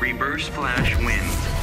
Reverse Flash wins.